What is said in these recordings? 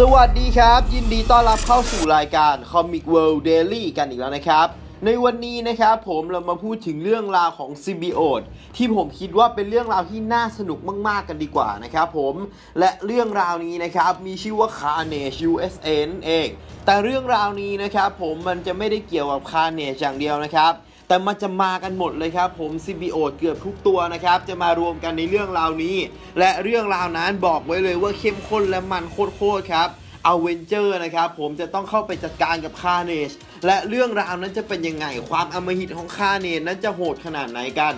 สวัสดีครับ ยินดีต้อนรับเข้าสู่รายการ Comic World Daily กันอีกแล้วนะครับ ในวันนี้นะครับผมเรามาพูดถึงเรื่องราวของ Symbiote ที่ผมคิดว่าเป็นเรื่องราวที่น่าสนุกมาก ๆ กันดีกว่านะครับผมและเรื่องราวนี้นะครับ มีชื่อว่า Carnage USA นั่นเอง แต่เรื่องราวนี้นะครับผมมันจะไม่ได้เกี่ยวกับ Carnage อย่างเดียวนะครับ แต่มันจะมากันหมดเลยครับ ผมซิบิโอตเกือบทุกตัวนะครับ จะมารวมกันในเรื่องราวนี้ และเรื่องราวนั้นบอกไว้เลยว่าเข้มข้นและมันโคตรๆครับอเวนเจอร์สนะครับผมจะต้องเข้าไปจัดการกับคาร์เนจและเรื่องราวนั้นจะเป็นยังไง ความอำมหิตของคาร์เนจนั้นจะโหดขนาดไหนกัน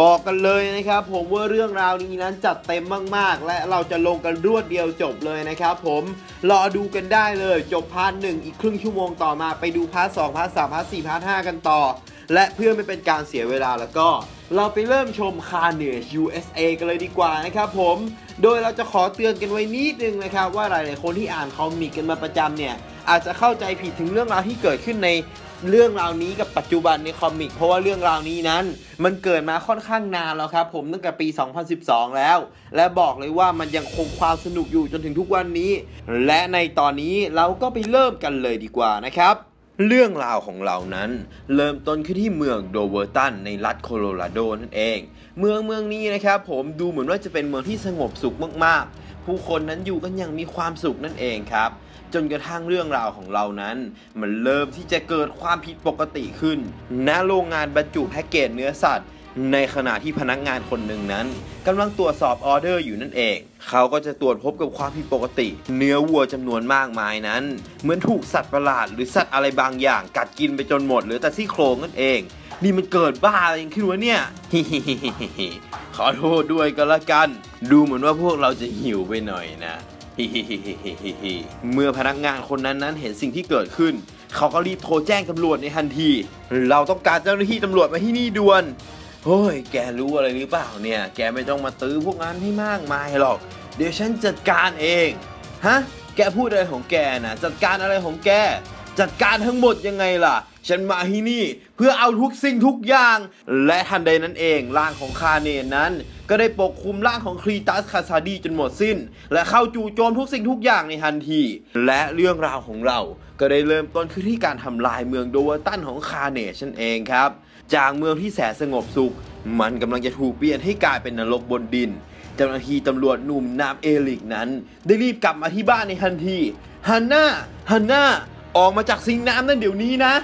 บอกกันเลยนะครับ ผมว่าเรื่องราวนี้นั้นจัดเต็มมากๆ และเราจะลงกันรวดเดียวจบเลยนะครับผมรอดูกันได้เลยจบ part หนึ่งอีกครึ่งชั่วโมงต่อมาไปดู part สอง part สาม part สี่ part ห้ากันต่อ และเพื่อไม่เป็นการเสียเวลาแล้วก็ เราไปเริ่มชม Carnage USA กันเลยดีกว่านะครับผม โดยเราจะขอเตือนกันไว้นิดนึงนะครับว่าหลายๆคนที่อ่านคอมิกกันมาประจำเนี่ยอาจจะเข้าใจผิดถึงเรื่องราวที่เกิดขึ้นในเรื่องราวนี้กับปัจจุบันในคอมิก เพราะว่าเรื่องราวนี้นั้น มันเกิดมาค่อนข้างนานแล้วครับผมตั้งแต่ปี 2012 แล้ว และบอกเลยว่ามันยังคงความสนุกอยู่จนถึงทุกวันนี้ และในตอนนี้เราก็ไปเริ่มกันเลยดีกว่านะครับ เรื่องราวของเรานั้น เริ่มต้นขึ้นที่เมืองโดเวอร์ตันในรัฐโคโลราโดนั่นเอง เมืองเมืองนี้นะครับผมดูเหมือนว่าจะเป็นเมืองที่สงบสุขมากๆ ผู้คนนั้นอยู่กันอย่างมีความสุขนั่นเองครับ จนกระทั่งเรื่องราวของเรานั้น มันเริ่มที่จะเกิดความผิดปกติขึ้นณโรงงานบรรจุแพ็กเกจเนื้อสัตว์ ในขณะที่พนักงานคนหนึ่งนั้นกำลังตรวจสอบออเดอร์อยู่นั่นเอง เขาก็จะตรวจพบกับความผิดปกติ เนื้อวัวจำนวนมากมายนั้น เหมือนถูกสัตว์ประหลาด หรือสัตว์อะไรบางอย่าง กัดกินไปจนหมดเหลือแต่ซี่โครงนั่นเอง นี่มันเกิดบ้าอะไรขึ้นวะเนี่ยขอโทษด้วยก็แล้วกัน ดูเหมือนว่าพวกเราจะหิวไปหน่อยนะเมื่อพนักงานคนนั้นนั้นเห็นสิ่งที่เกิดขึ้น เขาก็รีบโทรแจ้งตำรวจในทันที เราต้องการเจ้าหน้าที่ตำรวจมาที่นี่ด่วน เฮ้ย แกรู้อะไรหรือเปล่าเนี่ย แกไม่ต้องมาตื้อพวกนั้นให้มากมายหรอก เดี๋ยวฉันจัดการเอง ฮะ แกพูดอะไรของแกนะจัดการอะไรของแก จัดการทั้งหมดยังไงล่ะ ฉันมาที่นี่เพื่อเอาทุกสิ่งทุกอย่าง และทันใดนั้นเองร่างของคาเนนนั้น ก็ได้ปกคลุมร่างของครีตัสคาซาดีจนหมดสิ้น และเข้าจู่โจมทุกสิ่งทุกอย่างในทันที และเรื่องราวของเรา ก็ได้เริ่มต้นขึ้นที่การทำลายเมืองโดเวอร์ตันของคาเนชนั่นเองครับ จากเมืองที่แสนสงบสุข มันกำลังจะถูกเปลี่ยนให้กลายเป็นนรกบนดิน เจ้าหน้าที่ตำรวจหนุ่มนามเอลิกนั้น ได้รีบกลับมาที่บ้านในทันทีฮันน่าฮันน่าออกมาจากซิงค์น้ำนั่นเดี๋ยวนี้นะ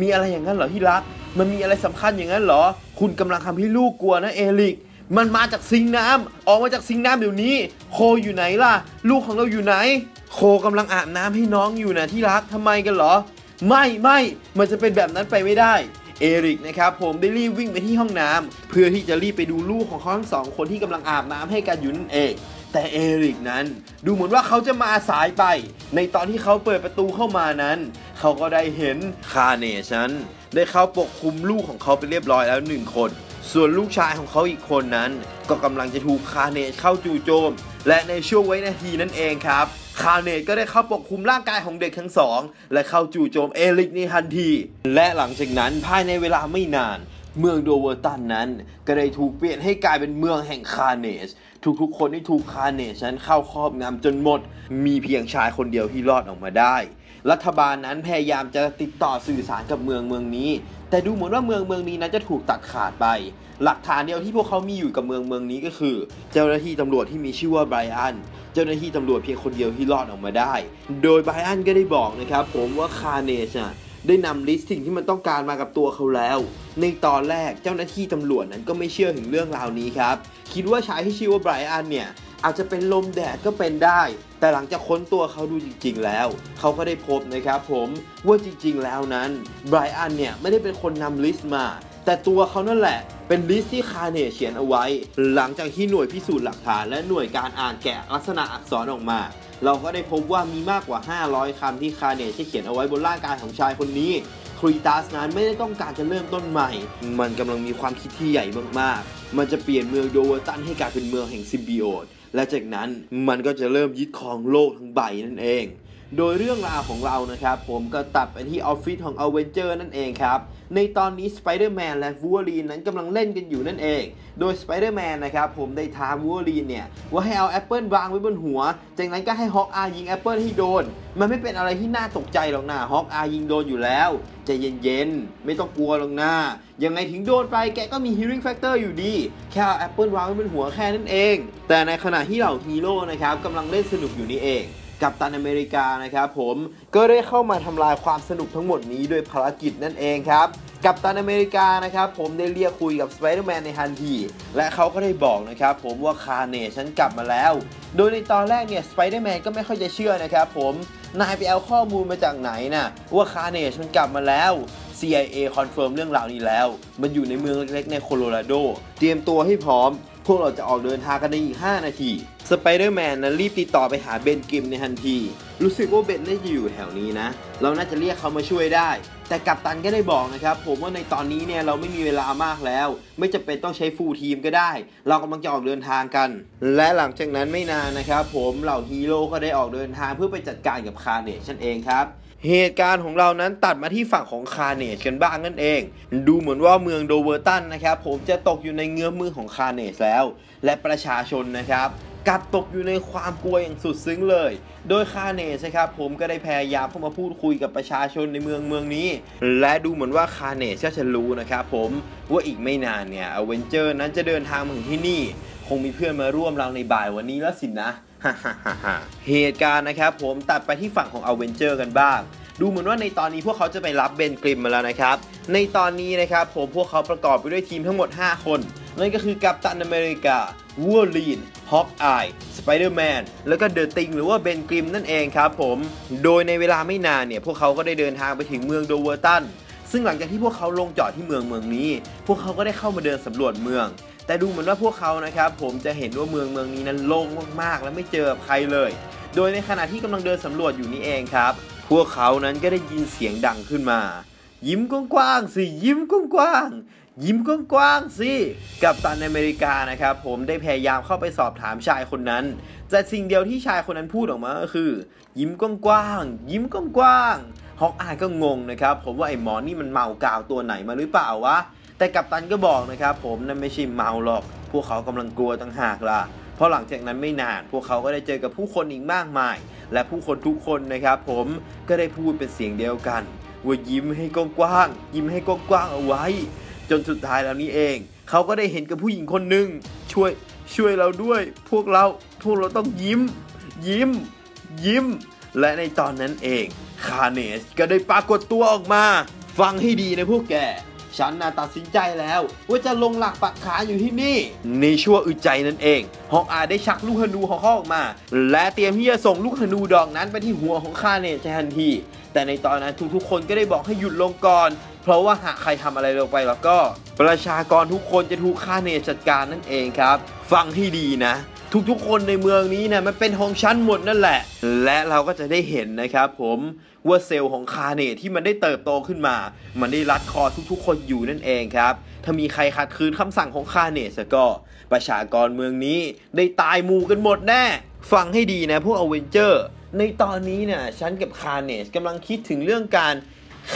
มีอะไรอย่างนั้นเหรอที่รัก มันมีอะไรสำคัญอย่างนั้นเหรอ คุณกำลังทำให้ลูกกลัวนะเอลิกมันมาจากซิงค์น้ำออกมาจากซิงค์น้ำเดี๋ยวนี้ โคอยู่ไหนล่ะ ลูกของเราอยู่ไหน โคกำลังอาบน้ำให้น้องอยู่นะที่รักทำไมกันเหรอ ไม่ไม่มันจะเป็นแบบนั้นไปไม่ได้ เอริกนะครับผมได้รีบวิ่งไปที่ห้องน้ำเพื่อที่จะรีบไปดูลูกของเขาทั้งสองคนที่กำลังอาบน้ำให้กันอยู่นั่นเอง แต่เอริกนั้นดูเหมือนว่าเขาจะมาสายไป ในตอนที่เขาเปิดประตูเข้ามานั้น เขาก็ได้เห็นคาเนชันได้เข้าปกคลุมลูกของเขาไปเรียบร้อยแล้วหนึ่งคน ส่วนลูกชายของเขาอีกคนนั้น ก็กำลังจะถูกคาเนชเข้าจู่โจม และในช่วงไว้นาทีนั่นเองครับ คาร์เนจก็ได้เข้าปกคลุมร่างกายของเด็กทั้งสอง และเข้าจู่โจมเอลิกในทันที และหลังจากนั้นภายในเวลาไม่นานเมืองโดเวอร์ตันนั้น ก็ได้ถูกเปลี่ยนให้กลายเป็นเมืองแห่งคาร์เนจทุกๆคนที่ถูกคาร์เนจนั้นเข้าครอบงำจนหมด มีเพียงชายคนเดียวที่รอดออกมาได้ รัฐบาลนั้นพยายามจะติดต่อสื่อสารกับเมืองเมืองนี้ แต่ดูเหมือนว่าเมืองเมืองนี้นั้นจะถูกตัดขาดไป หลักฐานเดียวที่พวกเขามีอยู่กับเมืองเมืองนี้ก็คือ เจ้าหน้าที่ตำรวจที่มีชื่อว่าไบรอันเจ้าหน้าที่ตำรวจเพียงคนเดียวที่รอดออกมาได้ โดยไบรอันก็ได้บอกนะครับผมว่าคาร์เนจอะได้นำ list สิ่งที่มันต้องการมากับตัวเขาแล้ว ในตอนแรกเจ้าหน้าที่ตำรวจนั้นก็ไม่เชื่อถึงเรื่องราวนี้ครับ คิดว่าชายที่ชื่อว่าไบรอันเนี่ยอาจจะเป็นลมแดดก็เป็นได้ แต่หลังจากค้นตัวเขาดูจริง ๆ แล้ว เขาก็ได้พบนะครับผมว่าจริง ๆ แล้วนั้นไบรอันเนี่ยไม่ได้เป็นคนนำ list มา แต่ตัวเขานั่นแหละ เป็น list ที่คาร์เนจเขียนเอาไว้ หลังจากที่หน่วยพิสูจน์หลักฐาน และหน่วยการอ่านแกะลักษณะอักษรออกมา เราก็ได้พบว่ามีมากกว่า 500คำที่คาร์เนจเขียนเอาไว้บนร่างกายของชายคนนี้คลีตัสนั้นไม่ได้ต้องการจะเริ่มต้นใหม่ มันกำลังมีความคิดที่ใหญ่มากๆ มันจะเปลี่ยนเมืองโดเวอร์ตันให้กลายเป็นเมืองแห่ง symbiote และจากนั้นมันก็จะเริ่มยึดครองโลกทั้งใบนั่นเอง โดยเรื่องราวของเรานะครับ ผมก็ตัดไปที่ออฟฟิศของอเวนเจอร์สนั่นเองครับ ในตอนนี้สไปเดอร์แมนและวูล์ฟเวอรีนนั้นกำลังเล่นกันอยู่นั่นเอง โดยสไปเดอร์แมนนะครับ ผมได้ท้าวูล์ฟเวอรีนเนี่ย ว่าให้เอาแอปเปิลวางไว้บนหัว จากนั้นก็ให้ฮอว์คอายิงแอปเปิลให้โดน มันไม่เป็นอะไรที่น่าตกใจหรอกนะฮอว์คอายิงโดนอยู่แล้วใจเย็นๆ ไม่ต้องกลัวหรอกนะยังไงถึงโดนไปแกก็มี healing factor อยู่ดี แค่เอาแอปเปิลวางไว้บนหัวแค่นั้นเอง แต่ในขณะที่เหล่าฮีโร่นะครับกำลังเล่นสนุกอยู่นี่เอง กัปตันอเมริกานะครับผมก็ได้เข้ามาทำลายความสนุกทั้งหมดนี้ด้วยภารกิจนั่นเองครับกัปตันอเมริกานะครับผมได้เรียกคุยกับสไปเดอร์แมนในทันทีและเขาก็ได้บอกนะครับผมว่าคาร์เนจมันกลับมาแล้ว โดยในตอนแรกเนี่ยสไปเดอร์แมนก็ไม่ค่อยจะเชื่อนะครับผมนายไปเอาข้อมูลมาจากไหนน่ะว่าคาร์เนจมันกลับมาแล้ว CIA confirm เรื่องราวนี้แล้ว มันอยู่ในเมืองเล็กๆในโคโลราโด เตรียมตัวให้พร้อม พวกเราจะออกเดินทางกันในอีก 5 นาที สไปเดอร์แมนนั้นรีบติดต่อไปหาเบนกริมในทันที รู้สึกว่าเบนน่าจะอยู่แถวนี้นะ เราน่าจะเรียกเขามาช่วยได้ แต่กัปตันก็ได้บอกนะครับผมว่าในตอนนี้เนี่ยเราไม่มีเวลามากแล้ว ไม่จำเป็นต้องใช้ full team ก็ได้ เรากำลังจะออกเดินทางกัน และหลังจากนั้นไม่นานนะครับผมเหล่าฮีโร่ก็ได้ออกเดินทางเพื่อไปจัดการกับคาร์เนจนั่นเองครับ เหตุการณ์ของเรานั้นตัดมาที่ฝั่งของคาร์เนจกันบ้างนั่นเอง ดูเหมือนว่าเมืองโดเวอร์ตันนะครับผมจะตกอยู่ในเงื้อมมือของคาร์เนจแล้ว และประชาชนนะครับกลับตกอยู่ในความกลัวอย่างสุดซึ้งเลย โดยคาร์เนจนะครับผมก็ได้พยายามเข้ามาพูดคุยกับประชาชนในเมืองเมืองนี้ และดูเหมือนว่าคาร์เนจก็จะรู้นะครับผมว่าอีกไม่นานเนี่ยอเวนเจอร์สนั้นจะเดินทางมาถึงที่นี่ คงมีเพื่อนมาร่วมเราในบ่ายวันนี้แล้วสินะ เหตุการณ์นะครับผมตัดไปที่ฝั่งของอเวนเจอร์สกันบ้าง ดูเหมือนว่าในตอนนี้พวกเขาจะไปรับเบนกริมมาแล้วนะครับ ในตอนนี้นะครับผมพวกเขาประกอบไปด้วยทีมทั้งหมด 5 คน นั่นก็คือกัปตันอเมริกาวูล์ฟเวอรีนฮอ k อายสไปเดอร์แมนแล้วก็เดอะธิงหรือว่าเบนกริมนั่นเองครับผมโดยในเวลาไม่นานเนี่ยพวกเขาก็ได้เดินทางไปถึงเมืองโดเวอร์ตันซึ่งหลังจากที่พวกเขาลงจอดที่เมืองเมืองนี้ พวกเขาก็ได้เข้ามาเดินสำรวจเมือง แต่ดูเหมือนว่าพวกเขานะครับผมจะเห็นว่าเมืองเมืองนี้นั้นโล่งมากๆ และไม่เจอใครเลย โดยในขณะที่กำลังเดินสำรวจอยู่นี่เองครับ พวกเขานั้นก็ได้ยินเสียงดังขึ้นมา ยิ้มกว้างๆสิยิ้มกว้างๆยิ้มกว้างๆสิกับตันอเมริกานะครับผมได้พยายามเข้าไปสอบถามชายคนนั้นแต่สิ่งเดียวที่ชายคนนั้นพูดออกมาก็คือ ยิ้มกว้างๆยิ้มกว้างๆฮอกอายก็งงนะครับผมว่าไอ้หมอนี่มันเมากาวตัวไหนมาหรือเปล่าวะ แต่กัปตันก็บอกนะครับผมนั่นไม่ใช่เมาหรอก พวกเขากำลังกลัวต่างหากล่ะเพราะหลังจากนั้นไม่นาน พวกเขาก็ได้เจอกับผู้คนอีกมากมาย และผู้คนทุกคนนะครับผมก็ได้พูดเป็นเสียงเดียวกันว่ายิ้มให้กว้างๆยิ้มให้กว้างๆเอาไว้ จนสุดท้ายแล้วนี้เอง เขาก็ได้เห็นกับผู้หญิงคนหนึ่งช่วยช่วยเราด้วย พวกเราพวกเราต้องยิ้ม ยิ้ม ยิ้ม และในตอนนั้นเองคาเนสก็ได้ปรากฏตัวออกมา ฟังให้ดีนะพวกแก ฉันน่ะตัดสินใจแล้วว่าจะลงหลักปักฐานอยู่ที่นี่ ในชั่วอึดใจนั่นเอง ฮอว์คอายได้ชักลูกธนูของเขาออกมา และเตรียมที่จะส่งลูกธนูดอกนั้นไปที่หัวของคาร์เนจทันที แต่ในตอนนั้นทุกๆ คนก็ได้บอกให้หยุดลงก่อน เพราะว่าหากใครทำอะไรลงไปแล้วก็ ประชากรทุกคนจะถูกคาร์เนจจัดการนั่นเองครับ ฟังให้ดีนะ ทุกๆ คนในเมืองนี้นะมันเป็นของฉันหมดนั่นแหละ และเราก็จะได้เห็นนะครับผมว่าเซลล์ของคาร์เนจที่มันได้เติบโตขึ้นมา มันได้รัดคอทุกๆ คนอยู่นั่นเองครับ ถ้ามีใครขัดขืนคำสั่งของคาเนตก็ประชากรเมืองนี้ได้ตายหมู่กันหมดแน่ ฟังให้ดีนะพวกอเวนเจอร์ ในตอนนี้นี่ยฉันกับคาเนตกำลังคิดถึงเรื่องการ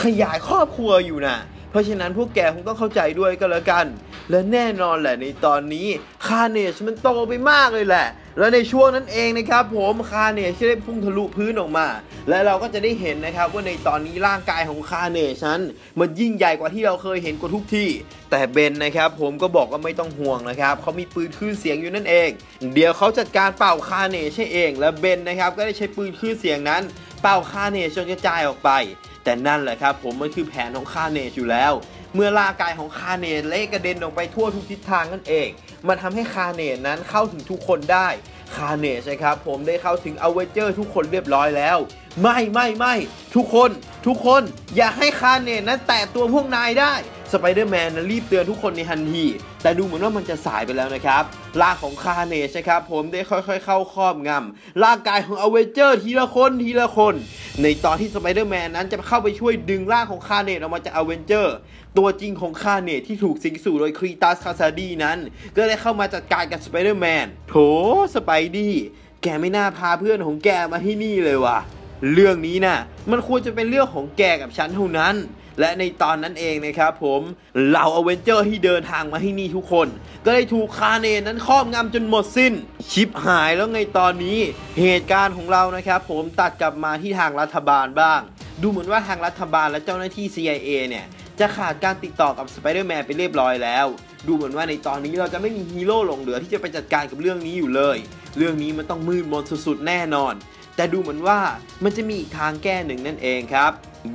ขยายครอบครัวอยู่นะเพราะฉะนั้นพวกแกคงต้องเข้าใจด้วยก็แล้วกัน และแน่นอนแหละในตอนนี้คาเนชมันโตไปมากเลยแหละ และในช่วงนั้นเองนะครับผมคาเนชได้พุ่งทะลุพื้นออกมา และเราก็จะได้เห็นนะครับว่าในตอนนี้ร่างกายของคาเนชนั้นมันยิ่งใหญ่กว่าที่เราเคยเห็นกว่าทุกที่ แต่ Ben นะครับผมก็บอกว่าไม่ต้องห่วงนะครับเขามีปืนคลื่นเสียงอยู่นั่นเอง เดี๋ยวเขาจัดการเป่า Carnage ให้เอง และ Ben นะครับก็ได้ใช้ปืนคลื่นเสียงนั้น เป่า Carnage จนกระจายออกไป แต่นั่นแหละครับผมมันคือแผนของ Carnage อยู่แล้ว เมื่อร่างกายของ Carnage เละกระเด็นออกไปทั่วทุกทิศทางนั่นเอง มันทำให้ Carnage นั้นเข้าถึงทุกคนได้ Carnage นะครับผมได้เข้าถึงอเวเจอร์ทุกคนเรียบร้อยแล้ว ไม่ไม่ไม่ทุกคนทุกคนอย่าให้ Carnage นั้นแตะตัวพวกนายได้ สไปเดอร์แมนรีบเตือนทุกคนในทันทีแต่ดูเหมือนว่ามันจะสายไปแล้วนะครับร่างของ Carnage นะครับผมได้ค่อยๆ เข้าครอบงำร่างกายของอเวนเจอร์ทีละคนทีละคน ในตอนที่สไปเดอร์แมนนั้นจะเข้าไปช่วยดึงร่างของ Carnage ออกมาจากอเวนเจอร์ตัวจริงของ Carnage ที่ถูกสิงสู่โดย Cletus Kasady นั้น ก็ได้เข้ามาจัดการกับสไปเดอร์แมนโถSpidey แกไม่น่าพาเพื่อนของแกมาที่นี่เลยว่ะเรื่องนี้น่ะมันควรจะเป็นเรื่องของแกกับฉันเท่านั้น และในตอนนั้นเองนะครับผมเหล่าอเวนเจอร์ที่เดินทางมาที่นี่ทุกคน ก็ได้ถูก Carnage นั้นครอบงำจนหมดสิ้น ชิบหายแล้วไงตอนนี้เหตุการณ์ของเรานะครับผมตัดกลับมาที่ทางรัฐบาลบ้าง ดูเหมือนว่าทางรัฐบาลและเจ้าหน้าที่ CIA เนี่ยจะขาดการติดต่อกับสไปเดอร์แมนไปเรียบร้อยแล้ว ดูเหมือนว่าในตอนนี้เราจะไม่มีฮีโร่หลงเหลือที่จะไปจัดการกับเรื่องนี้อยู่เลย เรื่องนี้มันต้องมืดมนสุดๆแน่นอน แต่ดูเหมือนว่ามันจะมีอีกทางแก้หนึ่งนั่นเองครับ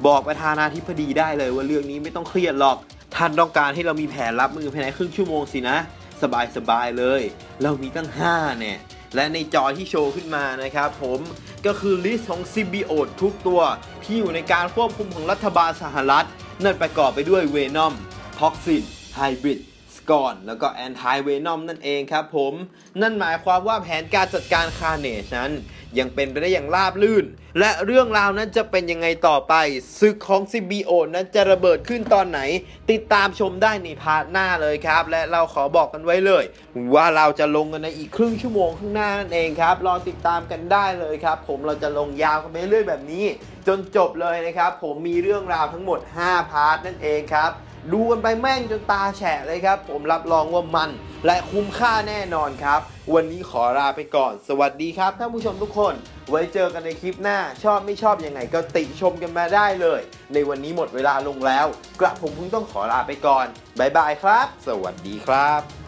บอกประธานาธิบดีได้เลยว่าเรื่องนี้ไม่ต้องเครียดหรอก ท่านต้องการให้เรามีแผนรับมือภายในครึ่งชั่วโมงสินะ สบายๆเลย เรามีตั้ง 5 เนี่ย และในจอที่โชว์ขึ้นมานะครับผมก็คือ list ของ symbiote ทุกตัว ที่อยู่ในการควบคุมของรัฐบาลสหรัฐ นั่นประกอบไปด้วย Venom Toxin Hybrid Scorn แล้วก็ Anti-Venom นั่นเองครับผม นั่นหมายความว่าแผนการจัดการ Carnage นั้น ยังเป็นไปได้อย่างราบรื่น และเรื่องราวนั้นจะเป็นยังไงต่อไปศึกของ symbiote นั้นจะระเบิดขึ้นตอนไหน ติดตามชมได้ใน part หน้าเลยครับ และเราขอบอกกันไว้เลย ว่าเราจะลงกันในอีกครึ่งชั่วโมงข้างหน้านั่นเองครับรอติดตามกันได้เลยครับ ผมเราจะลงยาวกันไปเรื่อยแบบนี้ จนจบเลยนะครับ ผมมีเรื่องราวทั้งหมด 5 part นั่นเองครับ ดูกันไปแม่งจนตาแฉะเลยครับ ผมรับรองว่ามัน และคุ้มค่าแน่นอนครับ วันนี้ขอลาไปก่อน สวัสดีครับท่านผู้ชมทุกคน ไว้เจอกันในคลิปหน้า ชอบไม่ชอบยังไงก็ติชมกันมาได้เลย ในวันนี้หมดเวลาลงแล้ว กระผมเพิ่งต้องขอลาไปก่อนบ๊ายบายครับ สวัสดีครับ